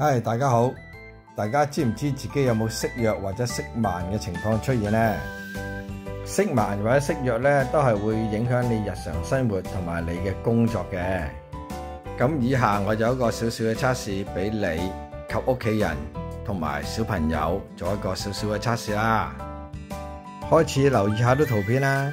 嗨，大家好！大家知唔知自己有冇色弱或者色盲嘅情況出現呢？色盲或者色弱咧，都係會影響你日常生活同埋你嘅工作嘅。咁以下我有一個少少嘅測試俾你及屋企人同埋小朋友做一個少少嘅測試啦。開始留意下啲圖片啦。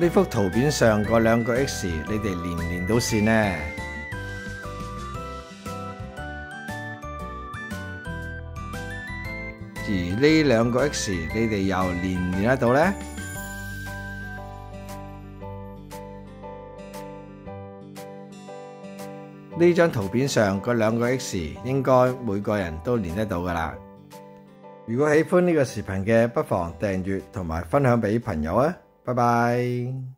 呢幅圖片上嗰兩個 X，你哋連連到線呢？而呢兩個 X，你哋又連連得到呢？呢張圖片上嗰兩個 X，應該每個人都連得到㗎喇。如果喜歡呢個視頻嘅，不妨訂閱同埋分享俾朋友啊！拜拜。